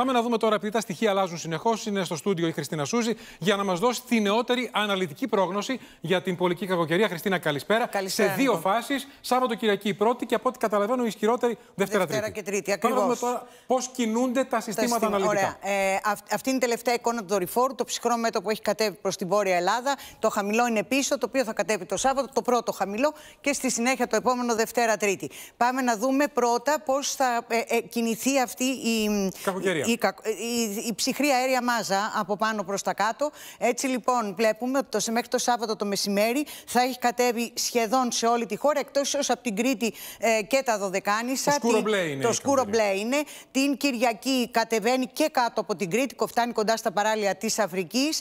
Πάμε να δούμε τώρα, επειδή τα στοιχεία αλλάζουν συνεχώς. Είναι στο στούντιο η Χριστίνα Σούζη για να μας δώσει τη νεότερη αναλυτική πρόγνωση για την πολιτική κακοκαιρία. Χριστίνα, καλησπέρα. καλησπέρα σε δύο λοιπόν. φάσεις, Σάββατο Κυριακή η πρώτη και από ό,τι καταλαβαίνω η ισχυρότερη Δευτέρα, Δευτέρα Τρίτη. και Τρίτη, Πάμε να δούμε ακριβώς. τώρα πώς κινούνται τα συστήματα αναλυτικά. Ωραία. Ε, αυ- αυτή είναι η τελευταία εικόνα του δορυφόρου. Το ψυχρό μέτωπο έχει κατέβει προς την βόρεια Ελλάδα. Το χαμηλό είναι πίσω, το οποίο θα κατέβει το Σάββατο, το πρώτο χαμηλό και στη συνέχεια το επόμενο Δευτέρα-Τρίτη. Πάμε να δούμε πρώτα πώς θα ε, ε, κινηθεί αυτή η, Κακοκαιρία. Η, κακ- η, η ψυχρή αέρια μάζα από πάνω προς τα κάτω. Έτσι λοιπόν βλέπουμε ότι το, μέχρι το Σάββατο το μεσημέρι θα έχει κατέβει σχεδόν σε όλη τη χώρα, εκτός ίσως από την Κρήτη ε, και τα Δωδεκάνησα. Το σκούρο Την- μπλε είναι Το η σκούρο κακοκαιρία. μπλε είναι. Την Κυριακή κατεβαίνει και κάτω από την Κρήτη, φτάνει κοντά στα παράλια της Αφρικής.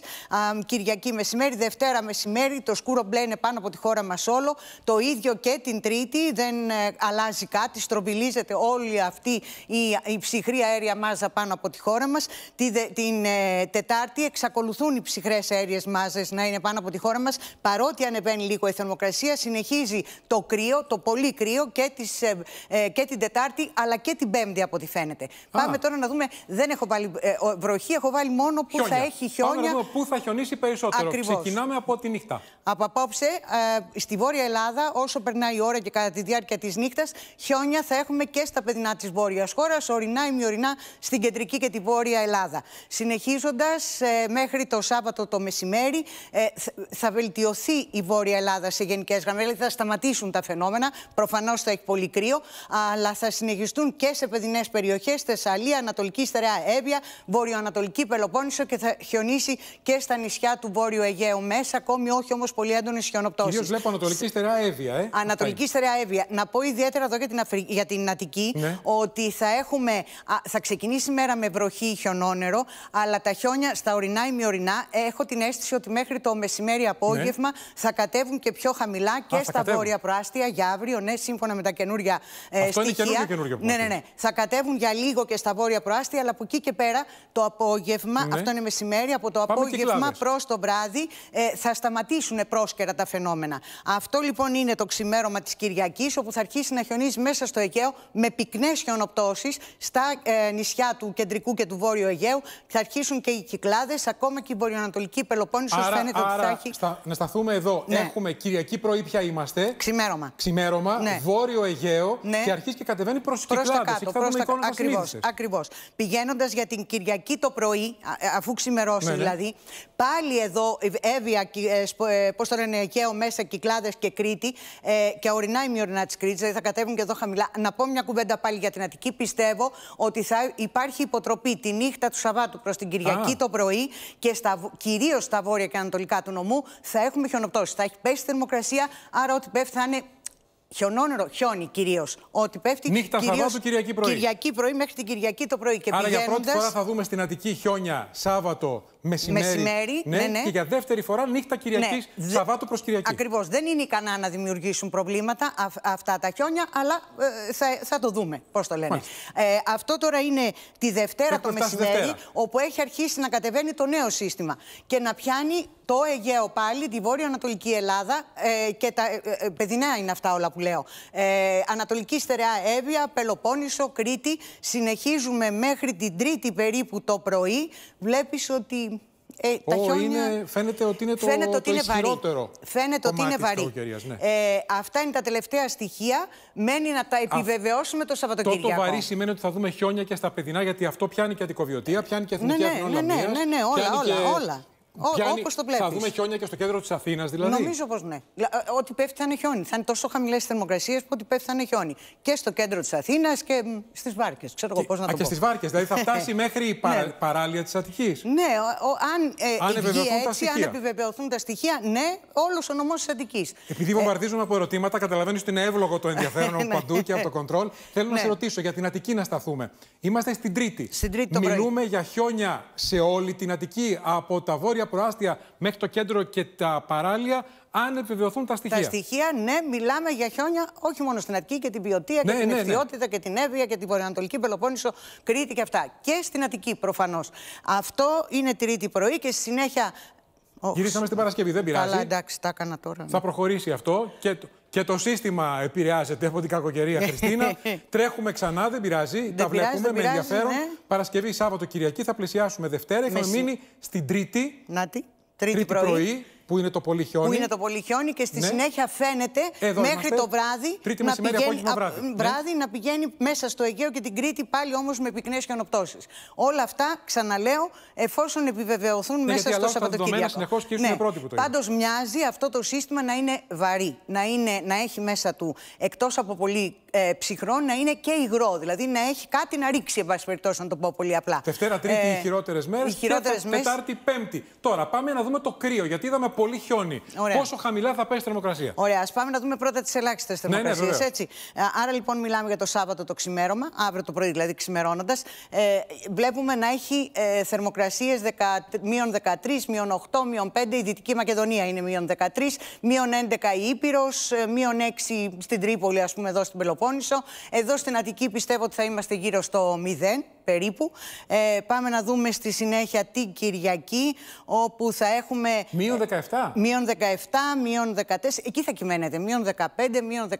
Κυριακή μεσημέρι, Δευτέρα μεσημέρι, το σκούρο μπλε είναι πάνω από τη χώρα μας όλο. Το ίδιο και την Τρίτη, δεν ε, αλλάζει κάτι, στροβιλίζεται όλη αυτή η, η ψυχρή αέρια μάζα πάνω από τη χώρα μας. Τη, δε- την ε, Τετάρτη εξακολουθούν οι ψυχρές αέριες μάζες να είναι πάνω από τη χώρα μας. Παρότι ανεβαίνει λίγο η θερμοκρασία, συνεχίζει το κρύο, το πολύ κρύο και, τις, ε, ε, και την Τετάρτη αλλά και την Πέμπτη από ό,τι φαίνεται. Πάμε τώρα να δούμε. Δεν έχω βάλει ε, ο- βροχή, έχω βάλει μόνο που θα έχει Πάμε να χιόνια. δούμε πού θα χιονίσει περισσότερο. Ακριβώς. Ξεκινάμε από τη νύχτα. Από απόψε, ε, στη Βόρεια Ελλάδα, όσο περνάει η ώρα και κατά τη διάρκεια της νύχτας, χιόνια θα έχουμε και στα παιδινά της Βόρειας χώρας, ορεινά ή μειωρινά στην κεντρική και τη Βόρεια Ελλάδα. Συνεχίζοντας μέχρι το Σάββατο το μεσημέρι, ε, θ- θα βελτιωθεί η Βόρεια Ελλάδα σε γενικές γραμμές, δηλαδή θα σταματήσουν τα φαινόμενα. Προφανώς θα έχει πολύ κρύο, αλλά θα συνεχιστούν και σε παιδινές περιοχές, Θεσσαλία, Ανατολική Στερεά Εύβοια, Βορειοανατολική Πελοπόννησο και θα χιονίσει και στα νησιά του Βόρειου Αιγαίου μέσα, ακόμη όχι όμως πολύ έντονες χιονοπτώσεις. Κυρίως βλέπω Ανατολική στερεά Εύβοια. Ε. Ανατολική στερεά Εύβοια. Να πω ιδιαίτερα εδώ για την, Αφρι... για την Αττική Ναι. ότι θα έχουμε. α, θα ξεκινήσει η μέρα με βροχή ή χιονόνερο, αλλά τα χιόνια στα ορεινά ή μειωρινά έχω την αίσθηση ότι μέχρι το μεσημέρι απόγευμα θα κατέβουν και πιο χαμηλά και θα στα κατέβουν. βόρεια προάστια για αύριο, ναι, σύμφωνα με τα καινούργια ε, Αυτό είναι στοιχεία. καινούργιο, καινούργιο που ναι, μας ναι, ναι. λένε. Θα κατέβουν για λίγο και στα βόρεια προάστια, αλλά από εκεί και πέρα το απόγευμα, Ναι. αυτό είναι μεσημέρι, από το Πάμε απόγευμα Κυκλάδες. προς το βράδυ ε, θα σταματήσουν πρόσκαιρα τα φαινόμενα. Αυτό λοιπόν είναι το ξημέρωμα της Κυριακής, όπου θα αρχίσει να χιονίζει μέσα στο Αιγαίο με πυκνές χιονοπτώσεις στα ε, νησιά του κεντρικού και του βόρειου Αιγαίου. Θα αρχίσουν και οι κυκλάδες, ακόμα και η βορειοανατολική Πελοπόννησος Άρα, φαίνεται ότι άρα θα έχει. στα- να σταθούμε εδώ. Ναι. Έχουμε Κυριακή πρωί πια είμαστε. Ξημέρωμα. Ξημέρωμα, Ναι. βόρειο Αιγαίο Ναι. και αρχίζει και κατεβαίνει προς τις Προς τα κυκλάδες. κάτω, προς τα κάτω. Ακριβώς, ακριβώς. Πηγαίνοντας για την Κυριακή το πρωί, α- ε, αφού ξημερώσει Ναι, ναι. δηλαδή, πάλι εδώ ε, Εύβοια, Κι- ε, σπο- ε, πώς το λένε, Αιγαίο μέσα, Κυκλάδες και Κρήτη ε, και ορεινά η μειωρινά της Κρήτης, δηλαδή θα κατέβουν και εδώ χαμηλά. Να πω μια κουβέντα πάλι για την Αττική. Πιστεύω ότι θα υπάρχει υποτροπή τη νύχτα του Σαββάτου προς την Κυριακή Α. το πρωί και στα, β- κυρίως στα βόρεια και ανατολικά του νομού θα έχουμε χιονοπτώσεις. Θα έχει πέσει η θερμοκρασία, άρα ό,τι πέφτει θα είναι Χιονόνερο, χιόνι κυρίως. Ό,τι πέφτει. Νύχτα κυρίως Σαββάτου, Κυριακή πρωί. Κυριακή πρωί μέχρι την Κυριακή το πρωί. Και Άρα για πρώτη πηγαίνοντας- φορά θα δούμε στην Αττική χιόνια Σάββατο μεσημέρι. Μεσημέρι, ναι, ναι. Και για δεύτερη φορά νύχτα Κυριακής δε- Σαββάτου προς Κυριακή. Ακριβώς. Δεν είναι ικανά να δημιουργήσουν προβλήματα αυ- αυτά τα χιόνια, αλλά ε, θα, θα το δούμε. Πώς το λένε. Μάλιστα. Ε, αυτό τώρα είναι τη Δευτέρα Έχουμε το φτάσει μεσημέρι, Δευτέρα. όπου έχει αρχίσει να κατεβαίνει το νέο σύστημα και να πιάνει το Αιγαίο πάλι, τη Βόρειο-Ανατολική Ελλάδα ε, και τα ε, ε, παιδινά είναι αυτά όλα που λέω. Ε, Ανατολική Στερεά Εύβοια, Πελοπόννησο, Κρήτη. Συνεχίζουμε μέχρι την Τρίτη περίπου το πρωί. Βλέπεις ότι ε, τα Ω, χιόνια... είναι- φαίνεται ότι είναι το, Φαίνεται ότι το είναι βαρύ. ισχυρότερο Φαίνεται ότι κομμάτι είναι της βαρύ. κακοκαιρίας, ναι. Ε, αυτά είναι τα τελευταία στοιχεία. Μένει να τα επιβεβαιώσουμε το Το, Σαββατοκύριακο. το βαρύ σημαίνει ότι θα δούμε χιόνια και στα παιδινά, γιατί αυτό πιάνει και αττικοβιωτία, πιάνει και εθνική Ναι, ναι, Αθηνών ναι, ναι, Λαμίας, ναι, ναι, όλα, πιάνει όλα, και- όλα. Ό- πιάνει- όπως το βλέπεις. Θα δούμε χιόνια και στο κέντρο της Αθήνας, δηλαδή. Νομίζω πως ναι. Λα- ε, Ό,τι πέφτει θα είναι χιόνι. Θα είναι τόσο χαμηλές θερμοκρασίες που ό,τι πέφτει θα είναι χιόνι. Και στο κέντρο της Αθήνας και στις βάρκες. Ξέρω εγώ πώς να Α, το και πω. στις βάρκες, δηλαδή θα φτάσει μέχρι η παρα- Ναι. παράλια της Αττική. Ναι, ο- ο- αν, ε, Αν βγει επιβεβαιωθούν τα έτσι, αν στοιχεία. επιβεβαιωθούν τα στοιχεία, ναι, όλος ο νομός της Αττική. Επειδή βομβαρδίζουμε από ερωτήματα, καταλαβαίνεις ότι είναι εύλογο το ενδιαφέρον από Ναι. παντού και από το κοντρόλ. Θέλω να Ναι. σε ρωτήσω για την Αττική να σταθούμε. Είμαστε στην Τρίτη. Στην Τρίτη το πρωί. Μιλούμε για χιόνια σε όλη την Αττική, από τα βόρεια προάστια μέχρι το κέντρο και τα παράλια, αν επιβεβαιωθούν τα στοιχεία. Τα στοιχεία, ναι, μιλάμε για χιόνια όχι μόνο στην Αττική και την Ποιοτία Ναι, και την ναι, ναι. Ευθυότητα και την Εύβοια και την Βορειοανατολική Πελοπόννησο, Κρήτη και αυτά. Και στην Αττική προφανώς. Αυτό είναι τρίτη πρωί και στη συνέχεια. Ω, Γυρίσαμε στην Παρασκευή, δεν πειράζει. Καλά, εντάξει, τα έκανα τώρα. Θα προχωρήσει αυτό και, το- Και το σύστημα επηρεάζεται από την κακοκαιρία, Χριστίνα. Τρέχουμε ξανά, δεν πειράζει. Δεν τα πειράζει, βλέπουμε δεν με πειράζει, ενδιαφέρον. ναι. Παρασκευή, Σάββατο, Κυριακή θα πλησιάσουμε Δευτέρα. Είχαμε Μεσή. μείνει στην Τρίτη, Να τη. Τρίτη, Τρίτη πρωί, που είναι το πολύ χιόνι. Που είναι το πολύ χιόνι και στη Ναι. συνέχεια φαίνεται Εδώ μέχρι είμαστε. το βράδυ, Τρίτη να, μεσημέρι, πηγαίνει, απόγευμα, α, βράδυ. Ναι. βράδυ να πηγαίνει μέσα στο Αιγαίο και την Κρήτη πάλι όμως με πυκνές χιονοπτώσεις. Όλα αυτά, ξαναλέω, εφόσον επιβεβαιωθούν μέσα γιατί στο αλλάζουν τα δεδομένα Σαββατοκύριακο. συνεχώς και ήσουν πρώτοι που το Πάντως μοιάζει αυτό το σύστημα να είναι βαρύ, να, είναι, να έχει μέσα του εκτός από πολύ ε, ψυχρό, να είναι και υγρό, δηλαδή να έχει κάτι να ρίξει, εν πάση περιπτώσει, να το πω πολύ απλά. Δευτέρα, Τρίτη Ε, οι χειρότερες μέρες. οι χειρότερες μέρες- Τετάρτη, Πέμπτη. Τώρα πάμε να δούμε το κρύο, γιατί είδαμε πολύ χιόνι. Ωραία. Πόσο χαμηλά θα πέσει η θερμοκρασία. Ωραία, ας πάμε να δούμε πρώτα τις ελάχιστε ναι, θερμοκρασίε. βεβαίως. έτσι. Ε, Άρα λοιπόν μιλάμε για το Σάββατο το ξημέρωμα, αύριο το πρωί δηλαδή ξημερώνοντας. Ε, βλέπουμε να έχει ε, θερμοκρασίες μείον 13, μείον 8, μείον 5. Η Δυτική Μακεδονία είναι μείον 13, μείον 11 η Ήπειρος, μείον 6 στην Τρίπολη, ας πούμε, εδώ στην Πελοπόννησο. Εδώ στην Αττική πιστεύω ότι θα είμαστε γύρω στο 0 περίπου. Ε, πάμε να δούμε στη συνέχεια την Κυριακή, όπου θα έχουμε. Μείον 17. Μείον 17, μείον 14, εκεί θα κυμαίνεται. Μείον 15, μείον 17,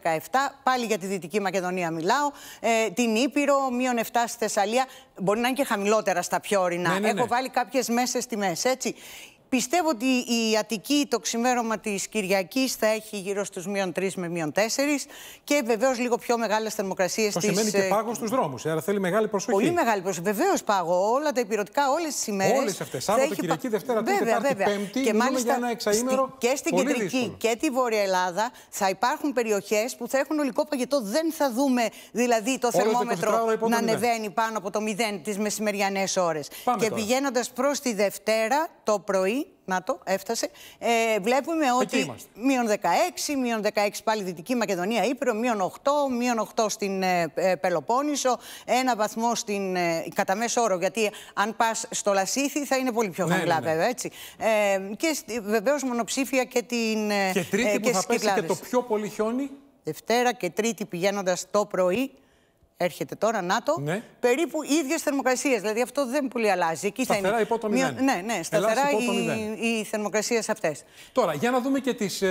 πάλι για τη Δυτική Μακεδονία μιλάω. Ε, την Ήπειρο, μείον 7 στη Θεσσαλία. Μπορεί να είναι και χαμηλότερα στα πιο ορεινά. Ναι, ναι, ναι. Έχω βάλει κάποιες μέσες τιμές, έτσι. Πιστεύω ότι η Αττική το ξημέρωμα της Κυριακής θα έχει γύρω στους μείον 3 με μείον 4 και βεβαίως λίγο πιο μεγάλες θερμοκρασίες Το στις... σημαίνει και ε, πάγο στους δρόμους. Άρα θέλει μεγάλη προσοχή. Πολύ μεγάλη προσοχή. Βεβαίως πάγω. Όλα τα υπηρετικά, όλες τις ημέρες. Όλες αυτές. Σάββατο, Κυριακή, Δευτέρα, Τρίτη, Τετάρτη, Πέμπτη. Και Μιλούμε μάλιστα για ένα εξαήμερο στη- και στην πολύ κεντρική δύσκολο. και τη Βόρεια Ελλάδα θα υπάρχουν περιοχές που θα έχουν ολικό παγετό. Δεν θα δούμε δηλαδή το Όλο το 24ωρο θερμόμετρο υπό το να μηδέν. ανεβαίνει πάνω από το 0 τις μεσημεριανές ώρες. Πάμε Και τώρα. πηγαίνοντας προς τη Δευτέρα το πρωί. Να το, έφτασε. Ε, βλέπουμε ότι είμαστε. μείον 16, μείον 16 πάλι Δυτική Μακεδονία, Ήπειρο, μείον 8, μείον 8 στην ε, ε, Πελοπόννησο, ένα βαθμό στην, ε, κατά μέσο όρο, γιατί αν πας στο Λασίθι θα είναι πολύ πιο Ναι, χαμηλά ναι, ναι. βέβαια, έτσι. Ε, και στη- βεβαίως μονοψήφια και την ε, Και Τρίτη ε, που θα στις πέσει και Κυκλάδες. το πιο πολύ χιόνι. Δευτέρα και Τρίτη πηγαίνοντας το πρωί, έρχεται τώρα, να το, Ναι. περίπου ίδιες θερμοκρασίες. Δηλαδή αυτό δεν πολύ αλλάζει. Εκεί θα Σταθερά είναι. υπό το Μείον- μηδέν. Ναι, ναι, σταθερά Ελλάς υπό το οι, μηδέν. οι θερμοκρασίες αυτές. Τώρα, για να δούμε και τις ε,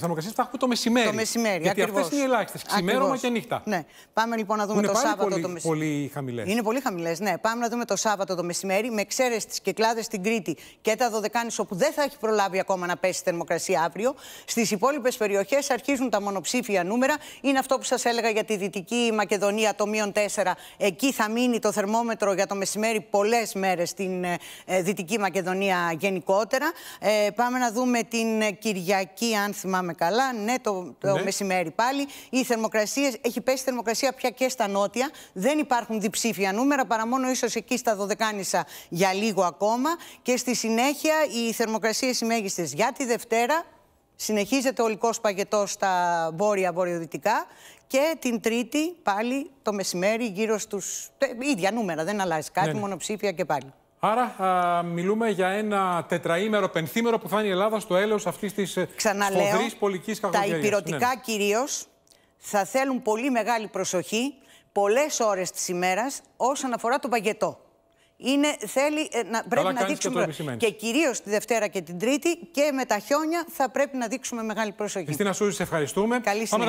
θερμοκρασίες που θα έχουμε το μεσημέρι. Το μεσημέρι, Γιατί ακριβώς. αυτέ είναι οι ελάχιστες. Ξημέρωμα Ακριβώς. και νύχτα. Ναι. Πάμε λοιπόν να Που δούμε είναι το πάλι Σάββατο πολύ, το μεσημέρι. πολύ χαμηλές. Είναι πολύ χαμηλές, ναι. Πάμε να δούμε το Σάββατο το μεσημέρι, με εξαίρεση τις κεκλάδε στην Κρήτη και τα Δωδεκάνησο που δεν θα έχει προλάβει ακόμα να πέσει η θερμοκρασία αύριο. Στις υπόλοιπες περιοχές αρχίζουν τα μονοψήφια νούμερα. Είναι αυτό που σας έλεγα για τη Δυτική Μακεδονία, το μείον 4. Εκεί θα μείνει το θερμόμετρο για το μεσημέρι πολλές μέρες στην ε, ε, Δυτική Μακεδονία γενικότερα. Ε, πάμε να δούμε την ε, Κυριακή, αν θυμάμαι καλά. Ναι, το, το Ναι. μεσημέρι πάλι. Οι θερμοκρασίες, έχει πέσει η θερμοκρασία πια και στα νότια. Δεν υπάρχουν διψήφια νούμερα, παρά μόνο ίσως εκεί στα Δωδεκάνησα για λίγο ακόμα. Και στη συνέχεια οι θερμοκρασίες οι μέγιστες για τη Δευτέρα. Συνεχίζεται ο ολικός παγετός στα βόρεια-βορειοδυτικά και την Τρίτη πάλι το μεσημέρι γύρω στους ε, ίδια νούμερα, δεν αλλάζει κάτι, Ναι, ναι. μονοψήφια και πάλι. Άρα α, μιλούμε για ένα τετραήμερο, πενθήμερο που θα είναι η Ελλάδα στο έλεος αυτής της ε, Ξαναλέω, σφοδρής πολικής τα κακοκαιρίας. υπηρετικά Ναι. κυρίως θα θέλουν πολύ μεγάλη προσοχή πολλές ώρες της ημέρας όσον αφορά το παγετό. Είναι, θέλει, ε, να, πρέπει να κάνεις και δείξουμε. το επισημαίνεις. Και κυρίως τη Δευτέρα και την Τρίτη και με τα χιόνια θα πρέπει να δείξουμε μεγάλη προσοχή. Χριστίνα Σούζη, σε ευχαριστούμε. Καλή Πάμε